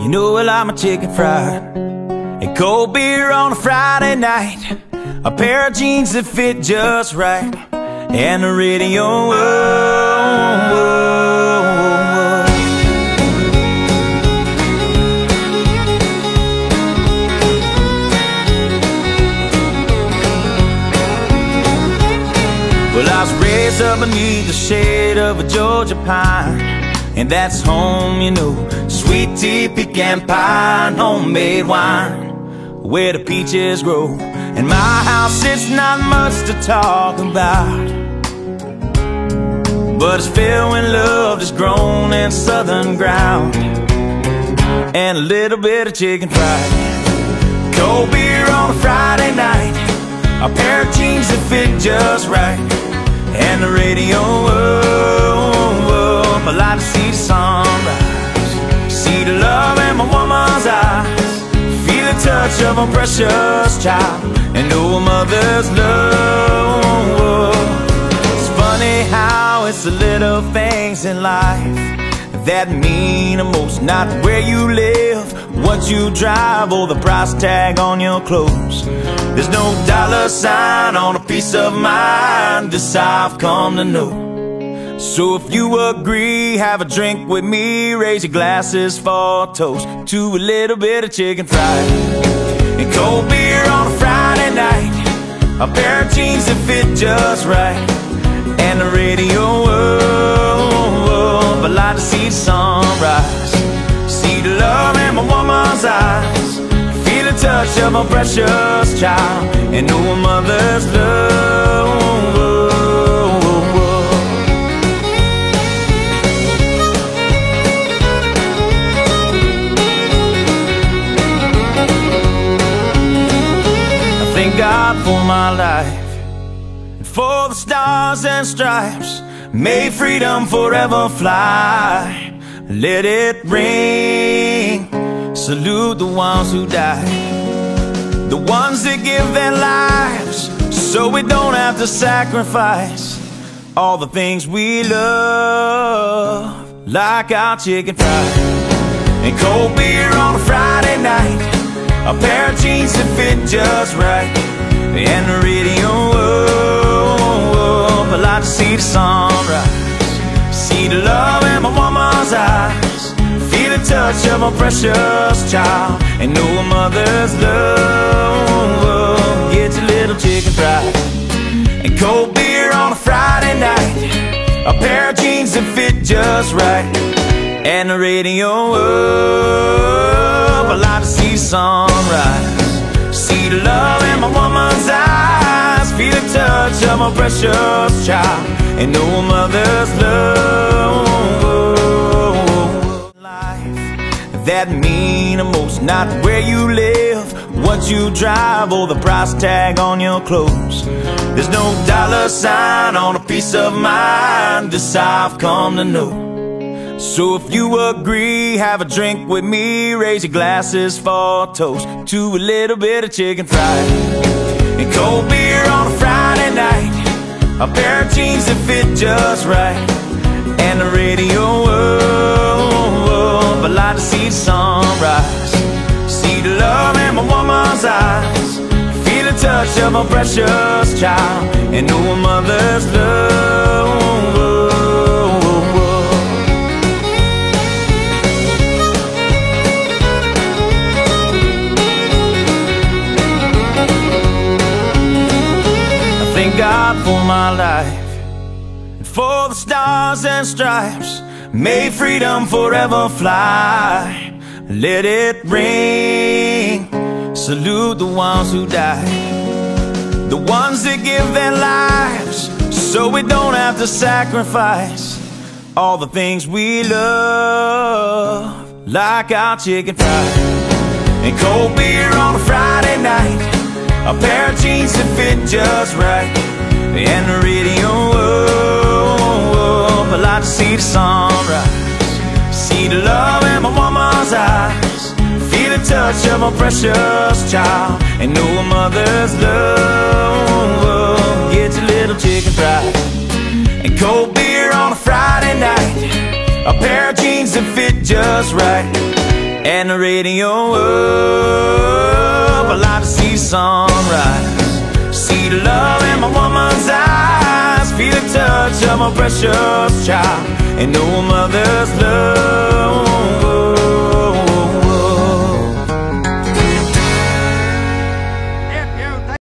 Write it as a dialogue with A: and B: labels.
A: You know I like my chicken fried. And cold beer on a Friday night. A pair of jeans that fit just right. And the radio I was raised up beneath the shade of a Georgia pine. And that's home, you know Sweet tea, pecan pie, homemade wine Where the peaches grow. And my house, it's not much to talk about. But it's filled with love that's grown in southern ground. And a little bit of chicken fried. Cold beer on a Friday night. A pair of jeans that fit just right And the radio up I like to see the sunrise See the love in my woman's eyes. Feel the touch of a precious child. And know a mother's love. It's funny how it's the little things in life that mean the most. Not where you live, what you drive Or the price tag on your clothes There's no dollar sign on a peace of mind. This I've come to know. So if you agree, have a drink with me. Raise your glasses for a toast To a little bit of chicken fried And cold beer on a Friday night. A pair of jeans that fit just right And the radio up I like to see the sunrise See the love in my woman's eyes touch of a precious child. And know a mother's love. I thank God for my life And for the stars and stripes. May freedom forever fly. Let it ring. Salute the ones who died The ones that give their lives So we don't have to sacrifice All the things we love Like our chicken fried And cold beer on a Friday night. A pair of jeans that fit just right And the radio up I like to see the sunrise See the love in my woman's eyes. Feel the touch of a precious child And no mother's love Get your little chicken fried. And cold beer on a Friday night. A pair of jeans that fit just right. And the radio up. I like to see sunrise. See the love in my woman's eyes. Feel the touch of my precious child. And a mother's love that mean the most. Not where you live, what you drive Or the price tag on your clothes. There's no dollar sign on a peace of mind This I've come to know. So if you agree, have a drink with me Raise your glasses for a toast To a little bit of chicken fried And cold beer on a Friday night. A pair of jeans that fit just right And the radio touch of a precious child And know a mother's love thank God for my life and for the stars and stripes. May freedom forever fly. Let it ring. Salute the ones who died, the ones that give their lives so we don't have to sacrifice all the things we love, like our chicken fried and cold beer on a Friday night. A pair of jeans that fit just right And the radio up I like to see the sunrise See the love in my woman's eyes. Feel the touch of a precious child And know a mother's love little chicken fried And cold beer on a Friday night. A pair of jeans that fit just right And the radio up. I like to see sunrise See the love in my woman's eyes. Feel the touch of my precious child. And a mother's love